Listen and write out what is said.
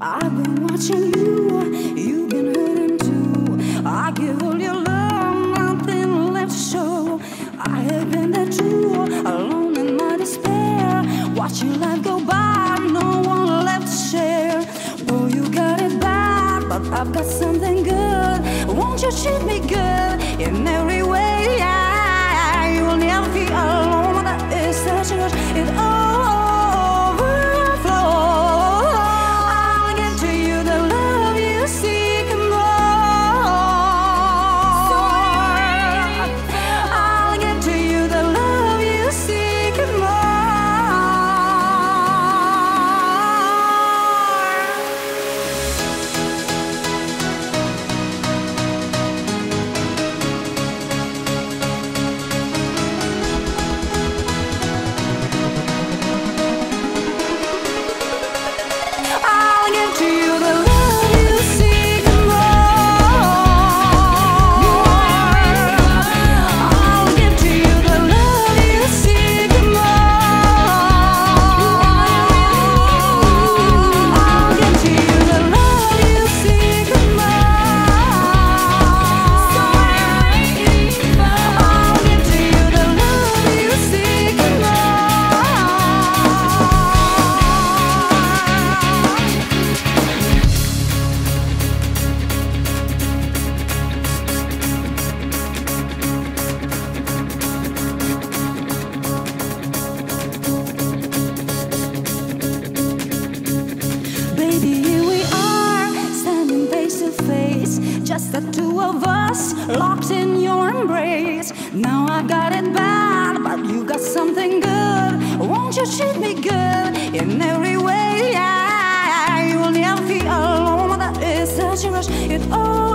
watching you. You've been hurting too. I give all your love, nothing left to show. I have been there too, alone in my despair. Watching life go by, no one left to share. Oh, you got it bad, but I've got something good. Won't you treat me good in every way? Yeah, you will never feel alone. That is such a rush. It overflows. Of us, locked in your embrace. Now I've got it bad, but you got something good. Won't you treat me good in every way? You will never feel alone. That is such a rush. It all